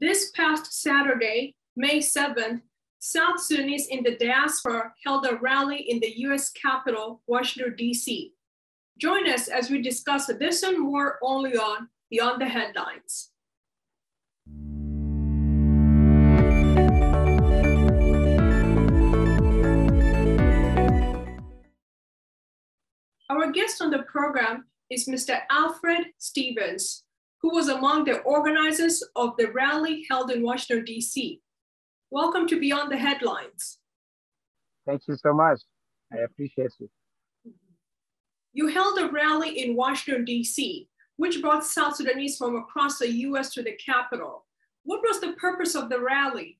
This past Saturday, May 7th, South Sudanese in the diaspora held a rally in the US capital, Washington, D.C. Join us as we discuss this and more only on Beyond the Headlines. Our guest on the program is Mr. Alfred Stevens, who was among the organizers of the rally held in Washington, D.C. Welcome to Beyond the Headlines. Thank you so much. I appreciate it. You held a rally in Washington, D.C., which brought South Sudanese from across the U.S. to the Capitol. What was the purpose of the rally?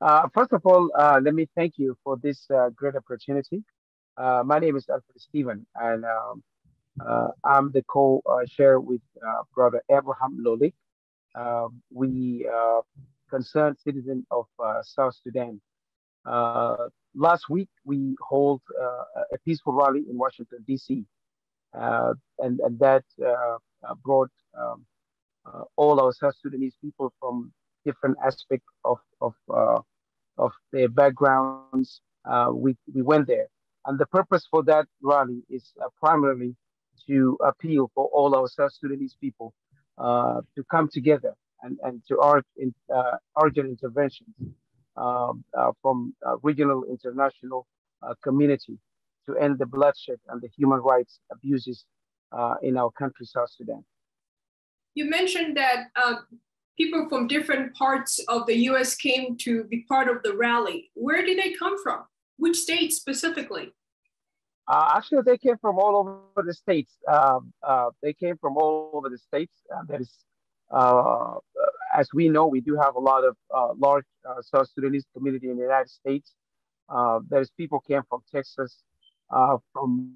Uh, first of all, uh, let me thank you for this uh, great opportunity. Uh, my name is Alfred Steven, and um, uh, I'm the co-chair with uh, Brother Abraham Lolik. Um, we are concerned citizen of South Sudan. last week, we hold a peaceful rally in Washington, D.C., and, and that brought um, all our South Sudanese people from different aspects of, of, of their backgrounds. we, we went there and the purpose for that rally is uh, primarily to appeal for all our South Sudanese people uh, to come together and, and to urge in, uh, urgent interventions um, uh, from uh, regional international uh, community to end the bloodshed and the human rights abuses in our country, South Sudan. You mentioned that people from different parts of the US came to be part of the rally. Where did they come from? Which states specifically? Uh, actually, they came from all over the states. Um, uh, they came from all over the states. Uh, that is, uh, as we know, we do have a lot of uh, large South Sudanese community in the United States. there is people came from Texas, from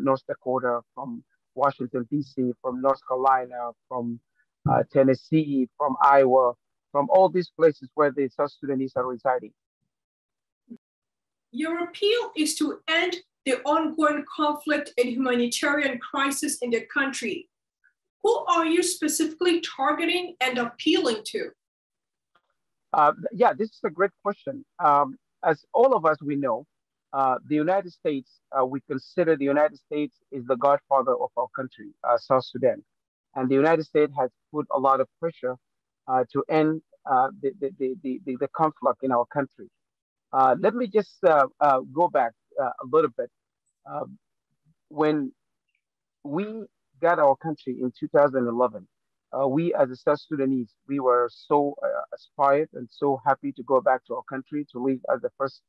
North Dakota, from Washington D.C., from North Carolina, from Tennessee, from Iowa, from all these places where the South Sudanese are residing. Your appeal is to end the ongoing conflict and humanitarian crisis in the country. Who are you specifically targeting and appealing to? Uh, yeah, this is a great question. Um, as all of us we know, uh, the United States, uh, we consider the United States is the godfather of our country, uh, South Sudan. And the United States has put a lot of pressure uh, to end uh, the, the, the, the, conflict in our country. let me just go back uh, a little bit. Um, when we got our country in 2011, uh, we as a South Sudanese, we were so uh, aspired and so happy to go back to our country to live as the first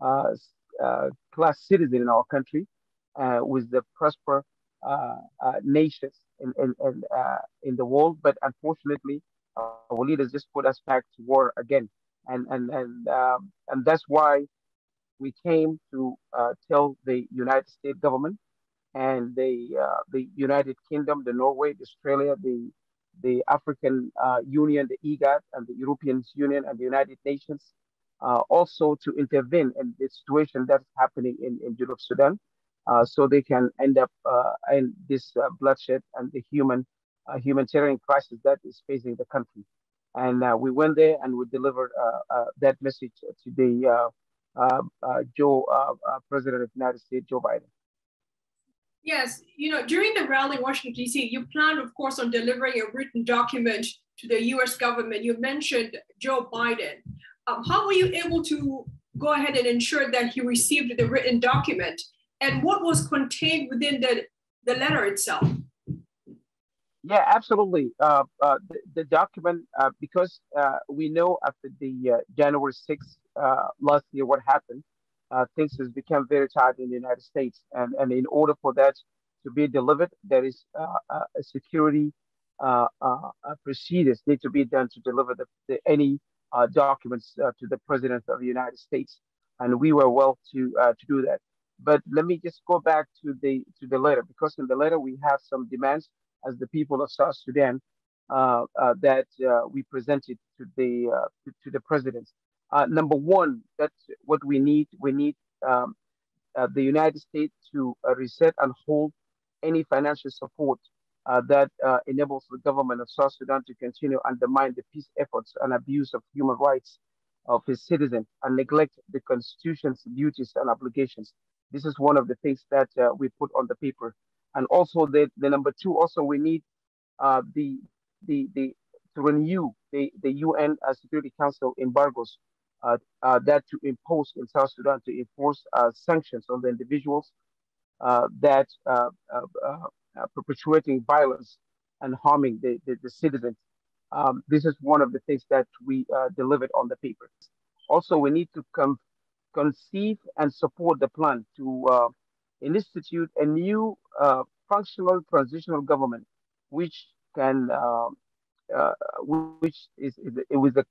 uh, uh class citizen in our country uh, with the prosper nations in, in, in, in, the world. But unfortunately, our leaders just put us back to war again. And, and, and, um, and that's why we came to uh, tell the United States government and the uh, the United Kingdom, the Norway, the Australia, the the African uh, Union, the IGAD, and the European Union and the United Nations, uh, also to intervene in the situation that's happening in, in Junub Sudan, uh, so they can end up uh, in this bloodshed and the human humanitarian crisis that is facing the country. And we went there and we delivered that message to the Joe, uh, President of the United States, Joe Biden. Yes, you know, during the rally in Washington, D.C., you planned, of course, on delivering a written document to the U.S. government. You mentioned Joe Biden. Um, how were you able to go ahead and ensure that he received the written document? And what was contained within the, the letter itself? Yeah, absolutely. Uh, uh, the, the, document, uh, because uh, we know after the uh, January 6th uh, last year what happened, things has become very tight in the United States. And, and in order for that to be delivered, there is a security procedures need to be done to deliver the, the any documents to the President of the United States. And we were well to, to do that. But let me just go back to the to the letter because in the letter we have some demands as the people of South Sudan uh, uh, that uh, we presented to the uh, to, to, the president. Uh, number one, that's what we need. We need um, uh, the United States to reset and hold any financial support uh, that uh, enables the government of South Sudan to continue undermine the peace efforts and abuse of human rights of its citizens and neglect the constitution's duties and obligations. This is one of the things that uh, we put on the paper. And also the, the number two, also we need uh, the, the, the, to renew the, the UN uh, Security Council embargoes uh, uh, that to impose in South Sudan to enforce uh, sanctions on the individuals that perpetuating violence and harming the, the, the citizens. Um, this is one of the things that we delivered on the paper. Also, we need to conceive and support the plan to uh, institute a new uh, functional transitional government, which can, uh, uh which is, it was a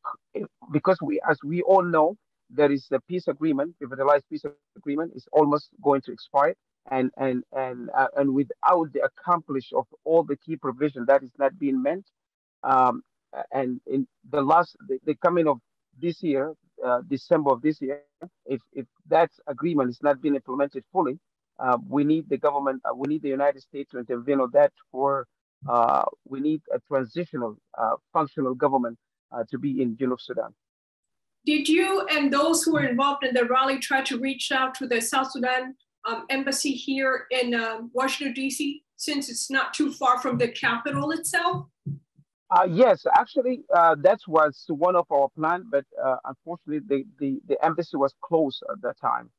because we, as we all know, there is a peace agreement, the revitalized peace agreement is almost going to expire, and and and uh, and without the accomplish of all the key provision that is not being met, um, and in the last the, the coming of this year, uh, December of this year, if, if that agreement is not being implemented fully, uh, we need the government, uh, we need the United States to intervene on that for, uh, we need a transitional, uh, functional government uh, to be in Junub Sudan. Did you and those who were involved in the rally try to reach out to the South Sudan um, embassy here in um, Washington, D.C., since it's not too far from the capital itself? Uh, yes, actually, uh, that was one of our plans, but uh, unfortunately, the, the, the embassy was closed at that time.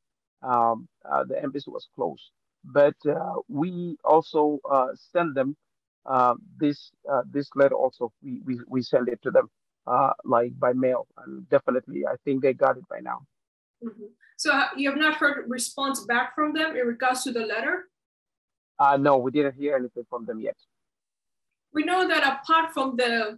Um, uh, the embassy was closed, but uh, we also uh, sent them Um, this uh, this letter. Also, we we, we send it to them uh, like by mail, and definitely, I think they got it by now. Mm-hmm. So uh, you have not heard response back from them in regards to the letter? no, we didn't hear anything from them yet we know that apart from the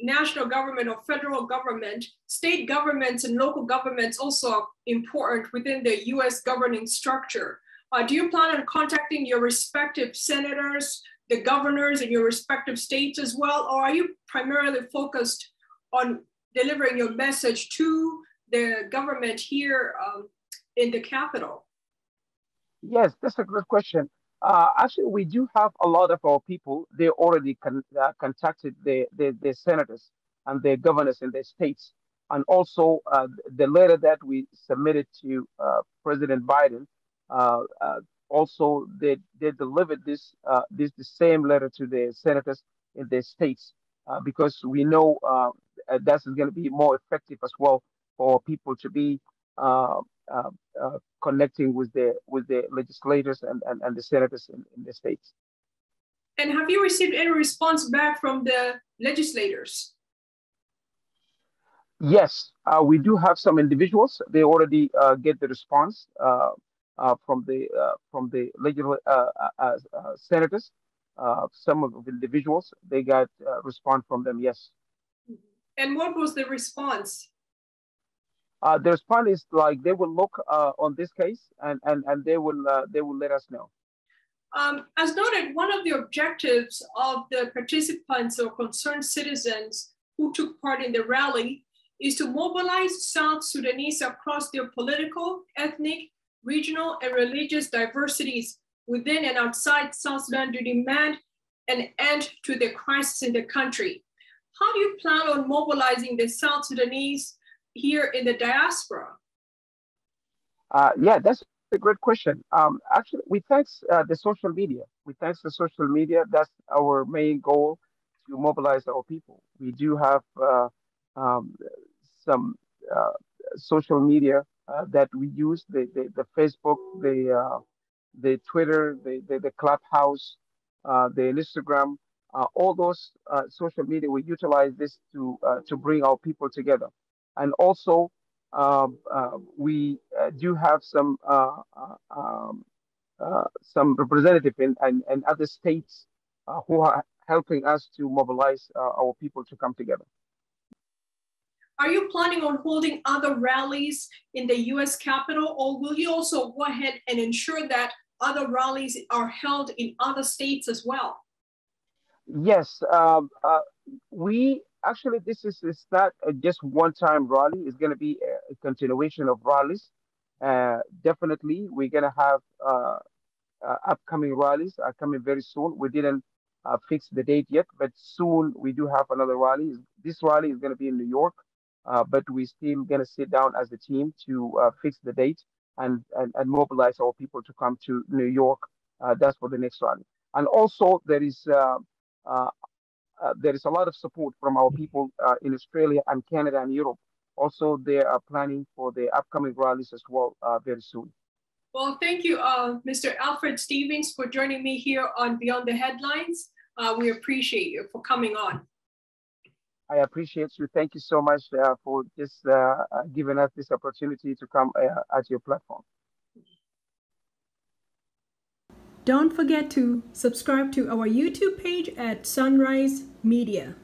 national government or federal government, state governments and local governments also are important within the US governing structure. Uh, do you plan on contacting your respective senators, the governors in your respective states as well, or are you primarily focused on delivering your message to the government here um, in the capital? Yes, that's a good question. Uh, actually, we do have a lot of our people. They already con- uh, contacted the, the, the, senators and the governors in the states. And also, uh, the letter that we submitted to uh, President Biden, uh, uh, also they, they delivered this, this the same letter to the senators in the states because we know that's going to be more effective as well for people to be uh, uh, connecting with the with the legislators and, and, and the senators in, in the states. And have you received any response back from the legislators? Yes, uh, we do have some individuals. They already uh, get the response uh, uh, from the from the legislative senators. some of the individuals they got response from them. Yes. And what was the response? uh, the response is like they will look uh, on this case and and and they will uh, they will let us know. Um, as noted, one of the objectives of the participants or concerned citizens who took part in the rally is to mobilize South Sudanese across their political, ethnic, regional, and religious diversities within and outside South Sudan to demand an end to the crisis in the country. How do you plan on mobilizing the South Sudanese here in the diaspora? Uh, yeah, that's a great question. Um, actually, we thanks uh, the social media. We thanks the social media. That's our main goal to mobilize our people. We do have uh, um, some uh, social media uh, that we use: the the, the Facebook, the uh, the Twitter, the the, the Clubhouse, the Instagram. all those social media, we utilize this to to bring our people together. And also, um, uh, we uh, do have some uh, um, some representative in, in, in, other states who are helping us to mobilize our people to come together. Are you planning on holding other rallies in the US Capitol, or will you also go ahead and ensure that other rallies are held in other states as well? Yes, uh, uh, we actually, this is it's not just one-time rally. It's going to be a continuation of rallies. Uh, definitely, we're going to have uh, uh, upcoming rallies are coming very soon. We didn't uh, fixed the date yet, but soon we do have another rally. This rally is going to be in New York, uh, but we're still going to sit down as a team to uh, fix the date and, and, and mobilize our people to come to New York. Uh, that's for the next rally. And also there is uh, uh, there is a lot of support from our people in Australia and Canada and Europe. Also, they are planning for the upcoming rallies as well very soon. Well, thank you, Mr. Alfred Stevens, for joining me here on Beyond the Headlines. We appreciate you for coming on. I appreciate you. Thank you so much uh, for just uh, uh, giving us this opportunity to come uh, at your platform. Don't forget to subscribe to our YouTube page at Sunrise Media.